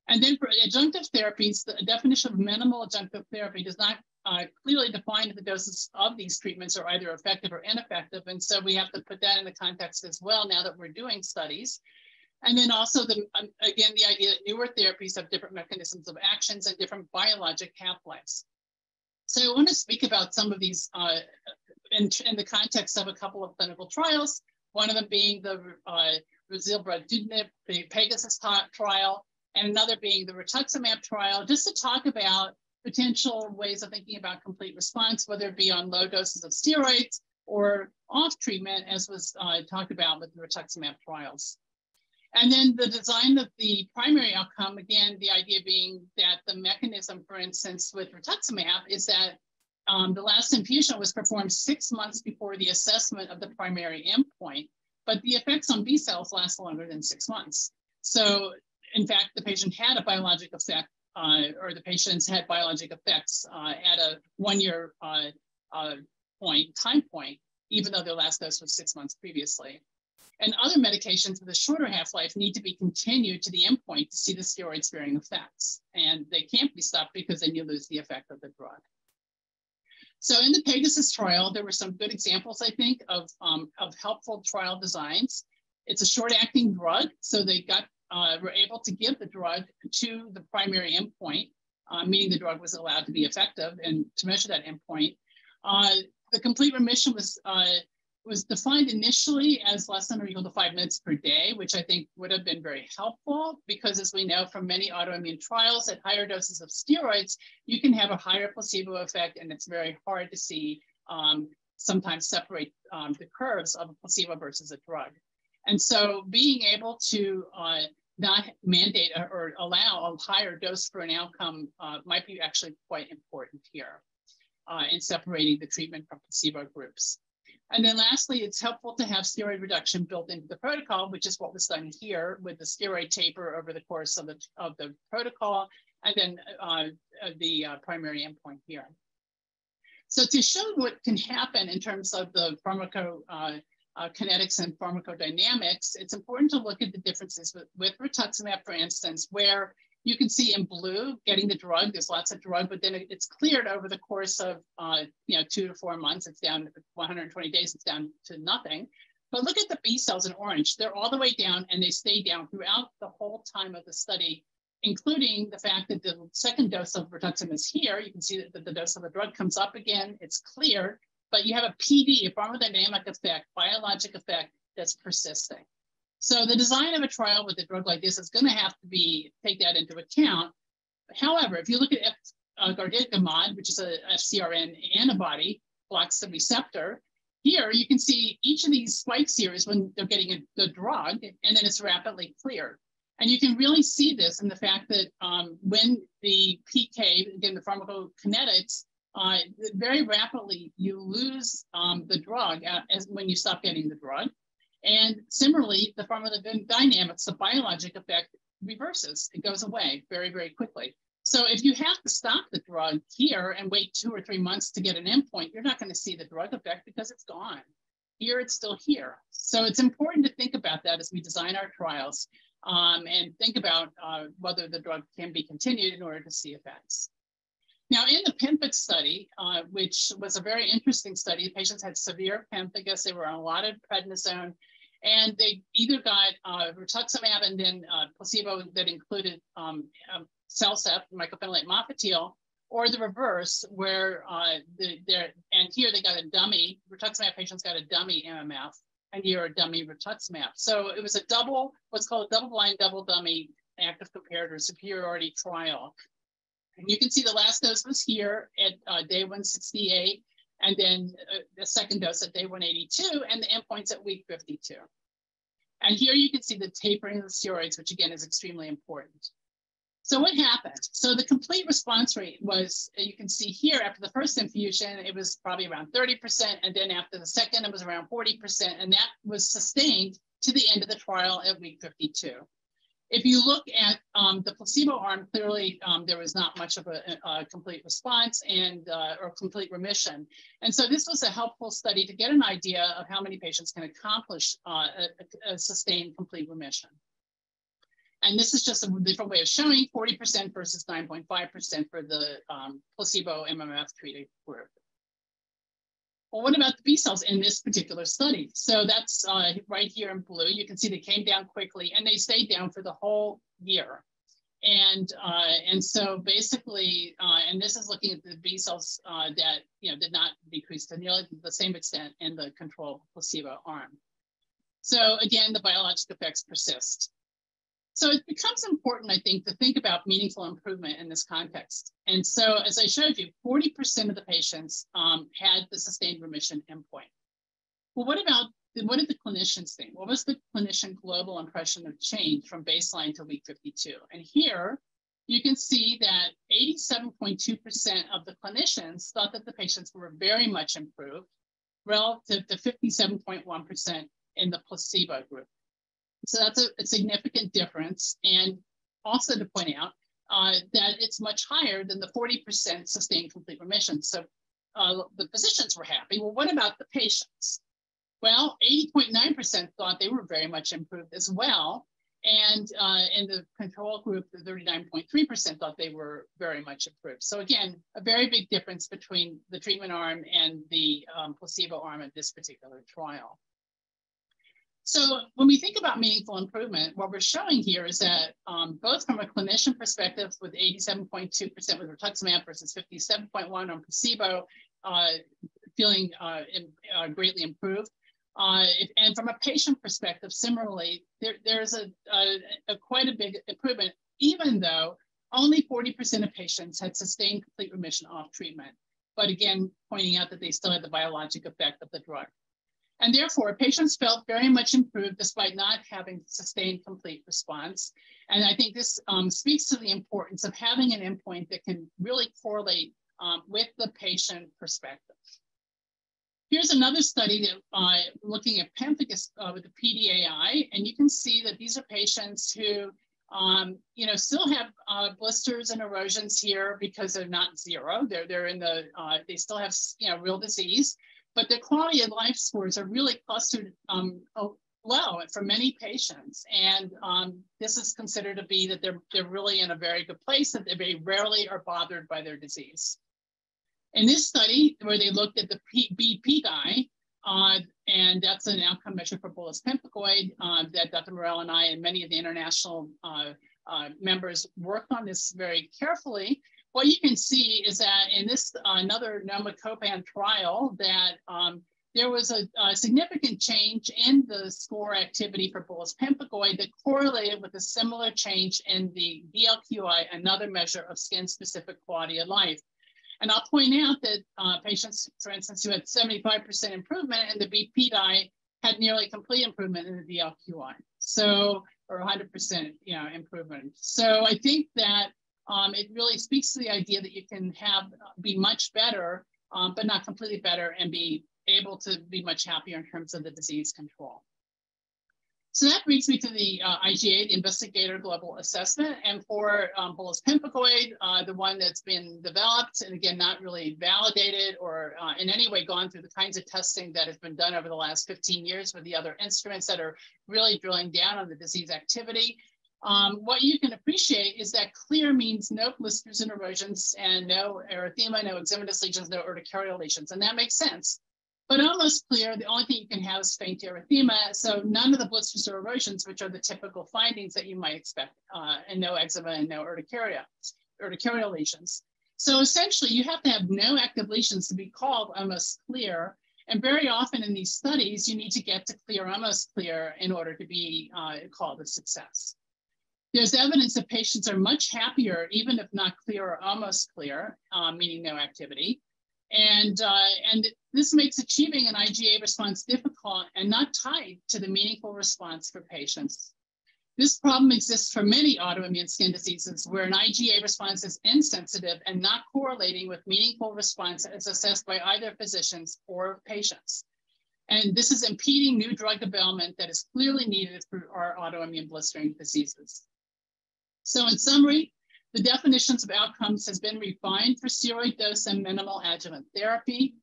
And then for adjunctive therapies, the definition of minimal adjunctive therapy does not uh, clearly defined the doses of these treatments are either effective or ineffective. And so we have to put that in the context as well now that we're doing studies. And then also, the, um, again, the idea that newer therapies have different mechanisms of actions and different biologic half-lives. So I want to speak about some of these uh, in, in, the context of a couple of clinical trials, one of them being the uh, the Pegasus trial, and another being the rituximab trial, just to talk about potential ways of thinking about complete response, whether it be on low doses of steroids or off treatment, as was uh, talked about with rituximab trials. And then the design of the primary outcome, again, the idea being that the mechanism, for instance, with rituximab is that um, the last infusion was performed six months before the assessment of the primary endpoint, but the effects on B cells last longer than six months. So in fact, the patient had a biologic effect or the patients had biologic effects uh, at a one year uh, uh, point, time point, even though their last dose was six months previously. And other medications with a shorter half-life need to be continued to the endpoint to see the steroid-sparing effects. And they can't be stopped because then you lose the effect of the drug. So in the Pegasus trial, there were some good examples, I think, of, um, of helpful trial designs. It's a short-acting drug, so they got uh, were able to give the drug to the primary endpoint, uh, meaning the drug was allowed to be effective and to measure that endpoint. Uh, the complete remission was uh, was defined initially as less than or equal to five minutes per day, which I think would have been very helpful because as we know from many autoimmune trials at higher doses of steroids, you can have a higher placebo effect and it's very hard to see um, sometimes separate um, the curves of a placebo versus a drug. And so being able to uh, not mandate or allow a higher dose for an outcome uh, might be actually quite important here. uh, in separating the treatment from placebo groups. And then lastly, it's helpful to have steroid reduction built into the protocol, which is what was done here with the steroid taper over the course of the, of the protocol, and then uh, the uh, primary endpoint here. So to show what can happen in terms of the pharmaco uh, kinetics and pharmacodynamics, it's important to look at the differences with, with rituximab, for instance, where you can see in blue getting the drug, there's lots of drug, but then it's cleared over the course of uh, you know two to four months. It's down 120 days, it's down to nothing. But look at the B cells in orange. They're all the way down and they stay down throughout the whole time of the study, including the fact that the second dose of rituximab is here. You can see that the dose of the drug comes up again, it's cleared, but you have a PD, a pharmacodynamic effect, biologic effect that's persisting. So the design of a trial with a drug like this is going to have to be take that into account. However, if you look at F, uh, which is a FcRn antibody, blocks the receptor. Here you can see each of these spikes here is when they're getting a, the drug, and then it's rapidly cleared. And you can really see this in the fact that um, when the PK, again, the pharmacokinetics, uh, very rapidly you lose um, the drug as when you stop getting the drug. And similarly, the pharmacodynamics, the biologic effect reverses. It goes away very, very quickly. So if you have to stop the drug here and wait two or three months to get an endpoint, you're not going to see the drug effect because it's gone. Here, it's still here. So it's important to think about that as we design our trials um, and think about uh, whether the drug can be continued in order to see effects. Now, in the pemphigus study, uh, which was a very interesting study, patients had severe pemphigus. They were on a lot of prednisone and they either got uh, rituximab and then uh, placebo that included um, um, CellCept, mycophenolate mofetil, or the reverse, where uh, the, and here they got a dummy, rituximab patients got a dummy MMF, and here a dummy rituximab. So it was a double, what's called a double blind, double dummy active comparator superiority trial. And you can see the last dose was here at uh, day 168 and then uh, the second dose at day 182, and the endpoints at week 52. And here you can see the tapering of the steroids, which again is extremely important. So what happened? So the complete response rate was, you can see here after the first infusion, it was probably around 30%. And then after the second, it was around 40%. And that was sustained to the end of the trial at week 52. If you look at um, the placebo arm, clearly um, there was not much of a, a complete response and uh, or complete remission. And so this was a helpful study to get an idea of how many patients can accomplish uh, a, a, sustained complete remission. And this is just a different way of showing 40% versus 9.5% for the um, placebo MMF treated group. Well, what about the B cells in this particular study? So that's uh, right here in blue. You can see they came down quickly and they stayed down for the whole year. And uh, and so basically, uh, and this is looking at the B cells uh, that you know did not decrease to nearly the same extent in the control placebo arm. So again, the biologic effects persist. So it becomes important, I think, to think about meaningful improvement in this context. And so, as I showed you, 40% of the patients um, had the sustained remission endpoint. Well, what about what did the clinicians think? What was the clinician global impression of change from baseline to week 52? And here you can see that 87.2% of the clinicians thought that the patients were very much improved relative to 57.1% in the placebo group. So that's a, a significant difference. And also to point out uh, that it's much higher than the 40% sustained complete remission. So uh, the physicians were happy. Well, what about the patients? Well, 80.9% thought they were very much improved as well. And uh, in the control group, the 39.3% thought they were very much improved. So again, a very big difference between the treatment arm and the um, placebo arm of this particular trial. So when we think about meaningful improvement, what we're showing here is that um, both from a clinician perspective with 87.2% with rituximab versus 57.1 on placebo, uh, feeling uh, in, uh, greatly improved. Uh, and from a patient perspective, similarly, there, there's a, a, a quite a big improvement, even though only 40% of patients had sustained complete remission off treatment. But again, pointing out that they still had the biologic effect of the drug. And therefore, patients felt very much improved despite not having sustained complete response. And I think this um, speaks to the importance of having an endpoint that can really correlate um, with the patient perspective. Here's another study that uh, looking at pemphigus uh, with the PDAI, and you can see that these are patients who, um, you know, still have uh, blisters and erosions here because they're not zero. They're they're in the uh, they still have you know real disease, but their quality of life scores are really clustered um, low for many patients, and um, this is considered to be that they're they're really in a very good place that they very rarely are bothered by their disease. In this study, where they looked at the P BPDI, uh, and that's an outcome measure for bullous pemphigoid uh, that Dr. Murrell and I and many of the international uh, uh, members worked on this very carefully. What you can see is that in this another Nomacopan trial that um, there was a, a, significant change in the score activity for bullous pemphigoid that correlated with a similar change in the DLQI, another measure of skin-specific quality of life. And I'll point out that uh, patients, for instance, who had 75% improvement in the BPDI had nearly complete improvement in the DLQI. So, or 100% you know, improvement. So I think that um, it really speaks to the idea that you can have be much better, um, but not completely better and be able to be much happier in terms of the disease control. So that brings me to the uh, IGA, the Investigator Global Assessment. And for um, bullous pemphigoid, uh, the one that's been developed, and again, not really validated or uh, in any way gone through the kinds of testing that has been done over the last 15 years with the other instruments that are really drilling down on the disease activity. Um, what you can appreciate is that clear means no blisters and erosions and no erythema, no eczematous lesions, no urticarial lesions. And that makes sense but almost clear, the only thing you can have is faint erythema. So none of the blisters or erosions, which are the typical findings that you might expect, uh, and no eczema and no urticaria, urticarial lesions. So essentially you have to have no active lesions to be called almost clear. And very often in these studies, you need to get to clear, almost clear in order to be uh, called a success. There's evidence that patients are much happier, even if not clear or almost clear, uh, meaning no activity, and, uh, and this makes achieving an IGA response difficult and not tied to the meaningful response for patients. This problem exists for many autoimmune skin diseases where an IGA response is insensitive and not correlating with meaningful response as assessed by either physicians or patients. And this is impeding new drug development that is clearly needed for our autoimmune blistering diseases. So in summary, the definitions of outcomes has been refined for steroid dose and minimal adjuvant therapy.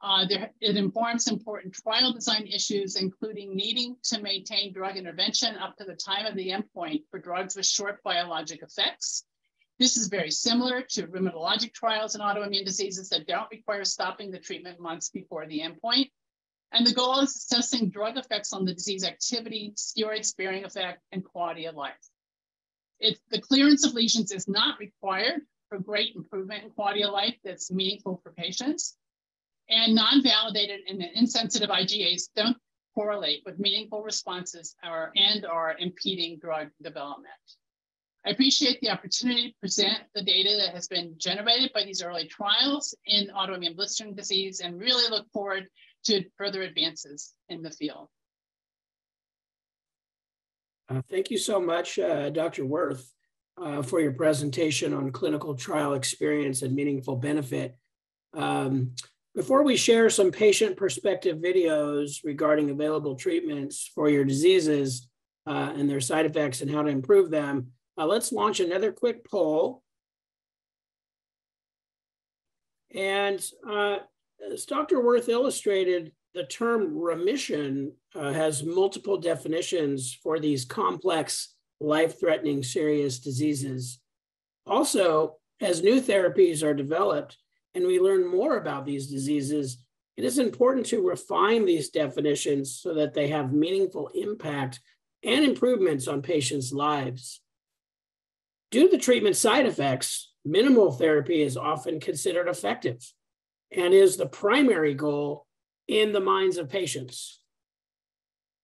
Uh, there, it informs important trial design issues, including needing to maintain drug intervention up to the time of the endpoint for drugs with short biologic effects. This is very similar to rheumatologic trials in autoimmune diseases that don't require stopping the treatment months before the endpoint. And the goal is assessing drug effects on the disease activity, steroid sparing effect, and quality of life. It, the clearance of lesions is not required for great improvement in quality of life that's meaningful for patients. And non-validated and insensitive IGAs don't correlate with meaningful responses or, and are impeding drug development. I appreciate the opportunity to present the data that has been generated by these early trials in autoimmune blistering disease and really look forward to further advances in the field. Uh, thank you so much, uh, Dr. Werth, uh, for your presentation on clinical trial experience and meaningful benefit. Um, before we share some patient perspective videos regarding available treatments for your diseases uh, and their side effects and how to improve them, uh, let's launch another quick poll. And uh, as Dr. Werth illustrated, the term remission uh, has multiple definitions for these complex, life threatening, serious diseases. Also, as new therapies are developed and we learn more about these diseases, it is important to refine these definitions so that they have meaningful impact and improvements on patients' lives. Due to the treatment side effects, minimal therapy is often considered effective and is the primary goal in the minds of patients.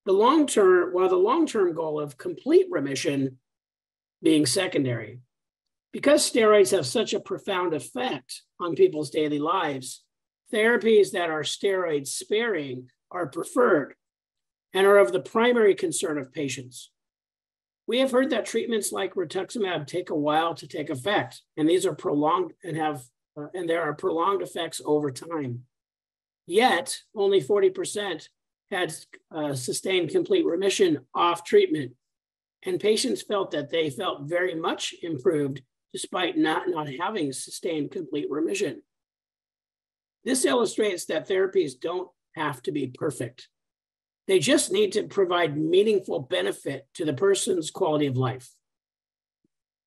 The long term, while the long term goal of complete remission being secondary, because steroids have such a profound effect on people's daily lives, therapies that are steroid sparing are preferred and are of the primary concern of patients. We have heard that treatments like rituximab take a while to take effect, and these are prolonged and have uh, and there are prolonged effects over time. Yet, only 40% had uh, sustained complete remission off treatment. And patients felt that they felt very much improved despite not, not having sustained complete remission. This illustrates that therapies don't have to be perfect. They just need to provide meaningful benefit to the person's quality of life.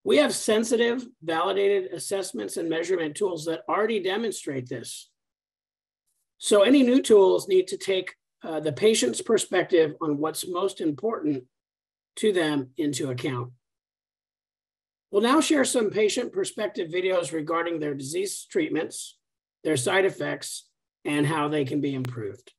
We have sensitive, validated assessments and measurement tools that already demonstrate this. So any new tools need to take uh, the patient's perspective on what's most important to them into account. We'll now share some patient perspective videos regarding their disease treatments, their side effects, and how they can be improved.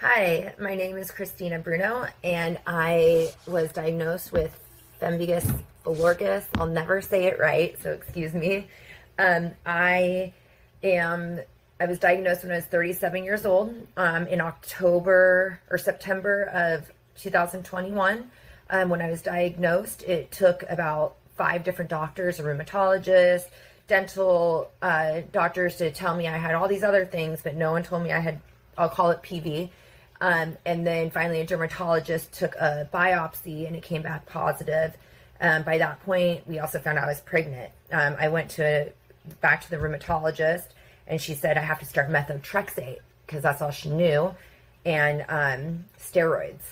Hi, my name is Christina Bruno, and I was diagnosed with pemphigus vulgaris. I'll never say it right, so excuse me. Um, I am. I was diagnosed when I was 37 years old um, in October or September of 2021. Um, when I was diagnosed, it took about five different doctors, a rheumatologist, dental uh, doctors to tell me I had all these other things, but no one told me I had, I'll call it PV. Um, and then finally, a dermatologist took a biopsy and it came back positive. Um, by that point, we also found out I was pregnant. Um, I went to back to the rheumatologist and she said I have to start methotrexate because that's all she knew, and um, steroids.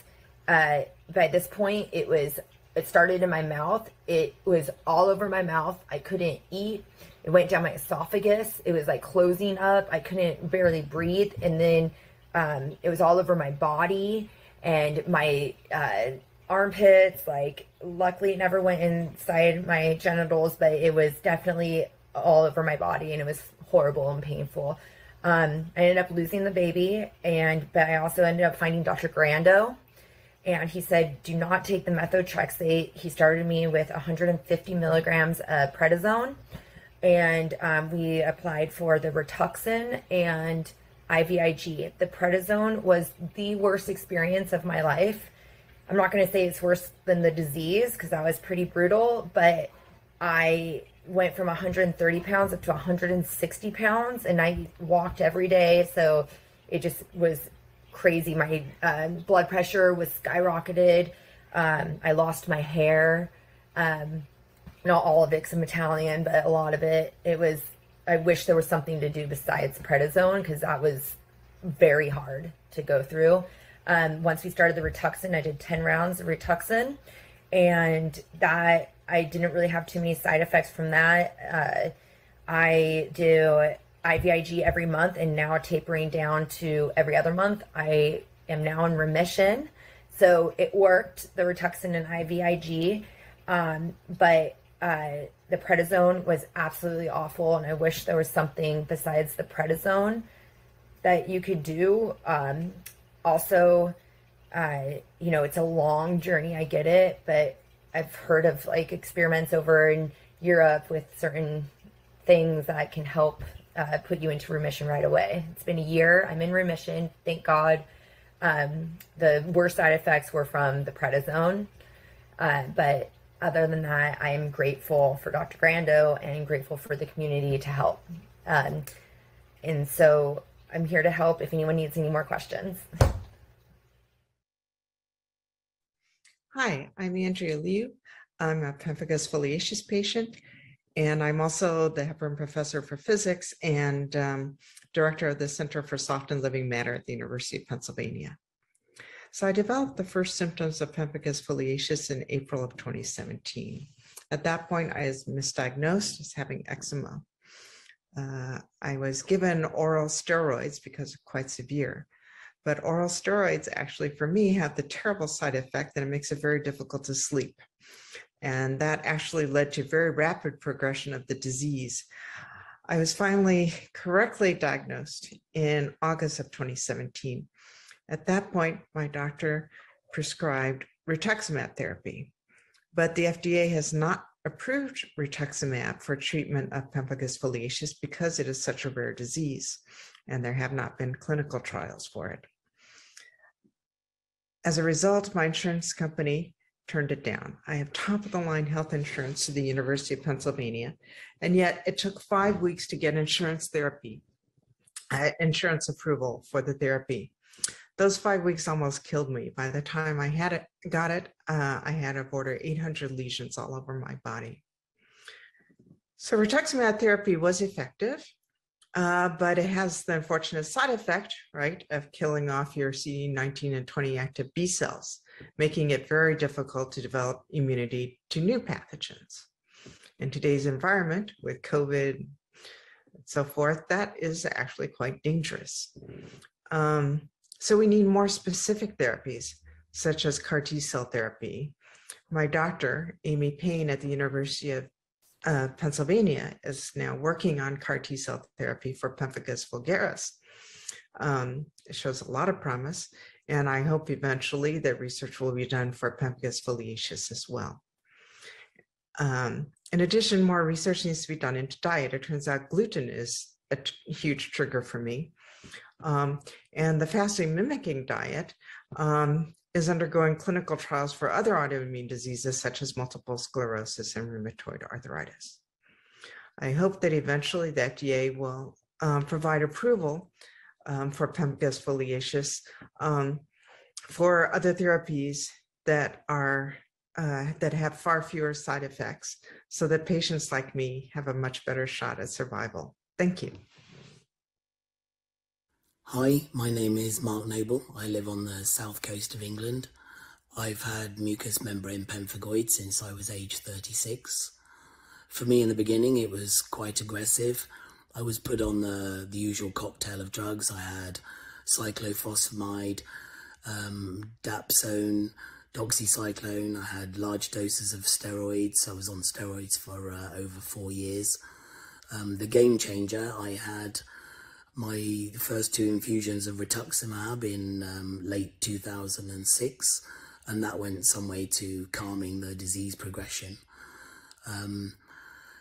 Uh, by this point, it was it started in my mouth. It was all over my mouth. I couldn't eat. It went down my esophagus. It was like closing up. I couldn't barely breathe, and then um, it was all over my body and my uh, armpits. Like, luckily, it never went inside my genitals, but it was definitely all over my body and it was horrible and painful. Um, I ended up losing the baby, and but I also ended up finding Dr. Grando, and he said, "Do not take the methotrexate." He started me with 150 milligrams of prednisone, and um, we applied for the Rituxan and IVIG. The prednisone was the worst experience of my life. I'm not going to say it's worse than the disease because that was pretty brutal, but I went from 130 pounds up to 160 pounds and I walked every day. So it just was crazy. My uh, blood pressure was skyrocketed. Um, I lost my hair. Um, not all of it because I'm Italian, but a lot of it. It was I wish there was something to do besides prednisone because that was very hard to go through. Um, once we started the Rituxan, I did 10 rounds of Rituxan, and that I didn't really have too many side effects from that. Uh, I do IVIG every month and now tapering down to every other month. I am now in remission. So it worked, the Rituxan and IVIG. Um, but uh, the prednisone was absolutely awful, and I wish there was something besides the prednisone that you could do. Um, also, uh, you know, it's a long journey. I get it, but I've heard of like experiments over in Europe with certain things that can help uh, put you into remission right away. It's been a year. I'm in remission. Thank God. Um, the worst side effects were from the prednisone, uh, but other than that, I am grateful for Dr. Grando and grateful for the community to help. Um, and so I'm here to help if anyone needs any more questions. Hi, I'm Andrea Liu. I'm a pemphigus foliaceus patient, and I'm also the Hepburn Professor for Physics and um, Director of the Center for Soft and Living Matter at the University of Pennsylvania. So I developed the first symptoms of pemphigus foliaceus in April of 2017. At that point, I was misdiagnosed as having eczema. Uh, I was given oral steroids because quite severe, but oral steroids actually for me have the terrible side effect that it makes it very difficult to sleep. And that actually led to very rapid progression of the disease. I was finally correctly diagnosed in August of 2017 at that point, my doctor prescribed rituximab therapy, but the FDA has not approved rituximab for treatment of pemphigus foliaceus because it is such a rare disease. and there have not been clinical trials for it. As a result, my insurance company turned it down. I have top of the line health insurance to the University of Pennsylvania, and yet it took five weeks to get insurance therapy, uh, insurance approval for the therapy. Those five weeks almost killed me. By the time I had it, got it, uh, I had a border 800 lesions all over my body. So rituximab therapy was effective, uh, but it has the unfortunate side effect, right, of killing off your CD19 and 20 active B cells making it very difficult to develop immunity to new pathogens. In today's environment with COVID and so forth, that is actually quite dangerous. Um, so we need more specific therapies, such as CAR T cell therapy. My doctor, Aimee Payne at the University of uh, Pennsylvania, is now working on CAR T cell therapy for pemphigus vulgaris. Um, it shows a lot of promise. And I hope eventually that research will be done for pemphigus foliaceus as well. Um, in addition, more research needs to be done into diet. It turns out gluten is a huge trigger for me. Um, and the fasting mimicking diet um, is undergoing clinical trials for other autoimmune diseases such as multiple sclerosis and rheumatoid arthritis. I hope that eventually the FDA will um, provide approval um, for pemphigus foliaceus um, for other therapies that are uh, that have far fewer side effects so that patients like me have a much better shot at survival. Thank you. Hi, my name is Mark Noble. I live on the south coast of England. I've had mucous membrane pemphigoid since I was age 36. For me in the beginning, it was quite aggressive. I was put on the, the usual cocktail of drugs. I had cyclophosphamide, um, dapsone, doxycycline. I had large doses of steroids. I was on steroids for uh, over four years. Um, the game changer, I had my first two infusions of rituximab in um, late 2006, and that went some way to calming the disease progression. Um,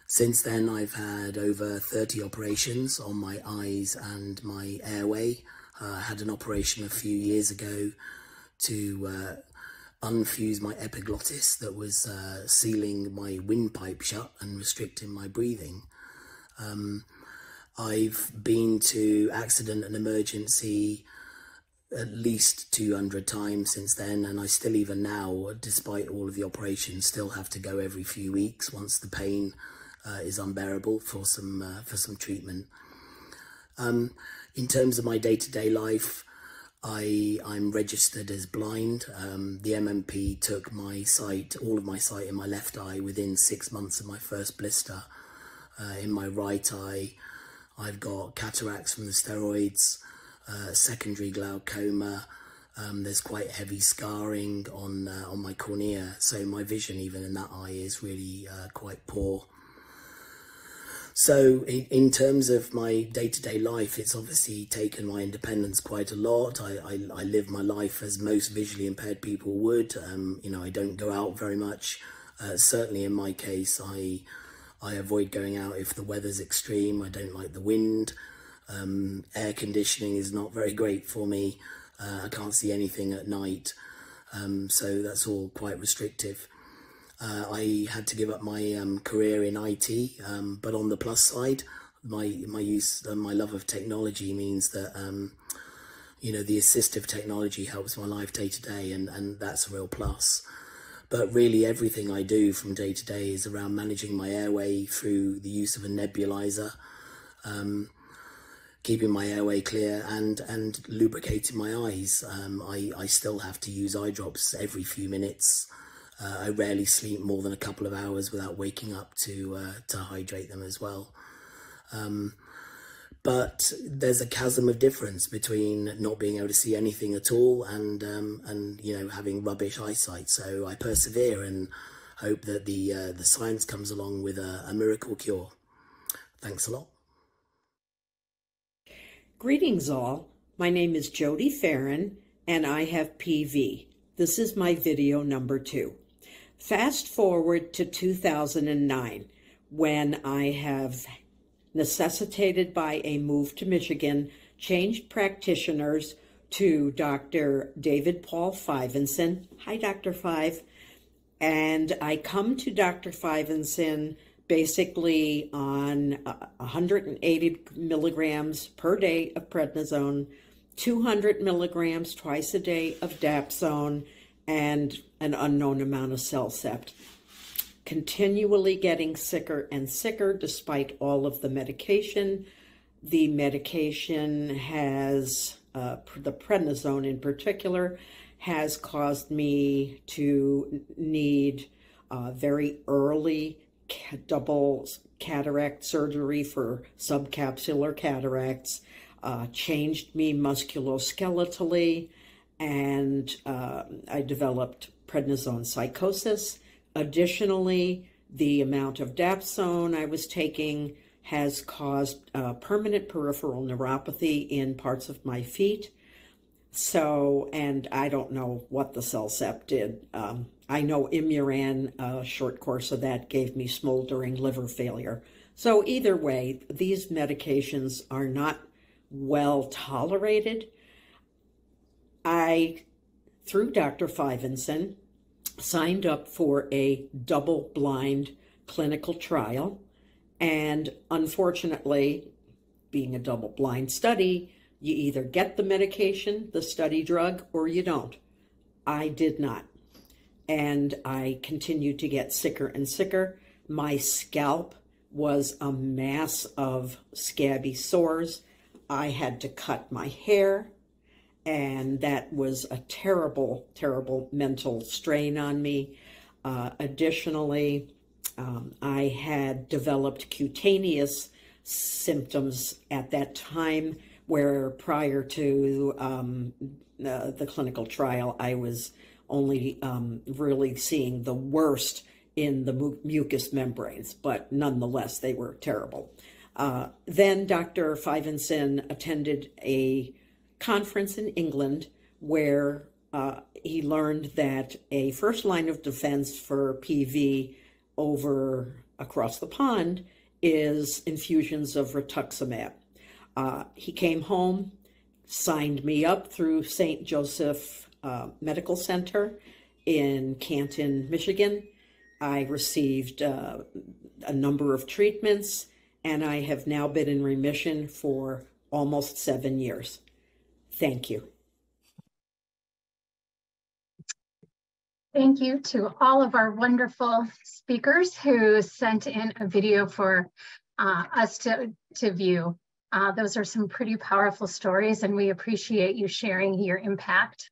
since then, I've had over 30 operations on my eyes and my airway. Uh, I had an operation a few years ago to uh, unfuse my epiglottis that was uh, sealing my windpipe shut and restricting my breathing. Um, I've been to accident and emergency at least 200 times since then and I still even now despite all of the operations still have to go every few weeks once the pain uh, is unbearable for some uh, for some treatment. Um, in terms of my day-to-day life, I I'm registered as blind. Um, the MMP took my sight, all of my sight in my left eye within six months of my first blister. Uh, in my right eye, I've got cataracts from the steroids, uh, secondary glaucoma. Um, there's quite heavy scarring on uh, on my cornea, so my vision even in that eye is really uh, quite poor. So in, in terms of my day-to-day life, it's obviously taken my independence quite a lot. I, I, I live my life as most visually impaired people would. Um, you know, I don't go out very much. Uh, certainly in my case, I, I avoid going out if the weather's extreme. I don't like the wind. Um, air conditioning is not very great for me. Uh, I can't see anything at night. Um, so that's all quite restrictive. Uh, I had to give up my um, career in IT, um, but on the plus side, my my use, uh, my love of technology means that um, you know the assistive technology helps my life day to day, and and that's a real plus. But really, everything I do from day to day is around managing my airway through the use of a nebulizer, um, keeping my airway clear, and and lubricating my eyes. Um, I I still have to use eye drops every few minutes. Uh, I rarely sleep more than a couple of hours without waking up to uh, to hydrate them as well. Um, but there's a chasm of difference between not being able to see anything at all and um, and you know having rubbish eyesight. So I persevere and hope that the uh, the science comes along with a, a miracle cure. Thanks a lot. Greetings all. My name is Jody Farron and I have PV. This is my video number two. Fast forward to 2009, when I have necessitated by a move to Michigan changed practitioners to Dr. David Paul Fivenson. Hi, Dr. Five. And I come to Dr. Fivenson basically on uh, 180 milligrams per day of prednisone, 200 milligrams twice a day of dapsone, and an unknown amount of CellCept. Continually getting sicker and sicker despite all of the medication. The medication has, uh, the prednisone in particular, has caused me to need uh, very early double cataract surgery for subcapsular cataracts, uh, changed me musculoskeletally, and uh, I developed prednisone psychosis. Additionally, the amount of dapsone I was taking has caused uh, permanent peripheral neuropathy in parts of my feet. So, and I don't know what the CellCept did. Um, I know Imuran, a short course of that, gave me smoldering liver failure. So either way, these medications are not well tolerated. I, through Dr. Fivenson, signed up for a double-blind clinical trial. And unfortunately, being a double-blind study, you either get the medication, the study drug, or you don't. I did not. And I continued to get sicker and sicker. My scalp was a mass of scabby sores. I had to cut my hair, and that was a terrible, terrible mental strain on me. Uh, additionally, um, I had developed cutaneous symptoms at that time where prior to um, the clinical trial, I was only um, really seeing the worst in the mu mucous membranes, but nonetheless, they were terrible. Uh, then Dr. Fivenson attended a conference in England where uh, he learned that a first line of defense for PV over across the pond is infusions of rituximab. Uh, he came home, signed me up through St. Joseph uh, Medical Center in Canton, Michigan. I received uh, a number of treatments, and I have now been in remission for almost seven years. Thank you. Thank you to all of our wonderful speakers who sent in a video for uh, us to, to view. Uh, those are some pretty powerful stories and we appreciate you sharing your impact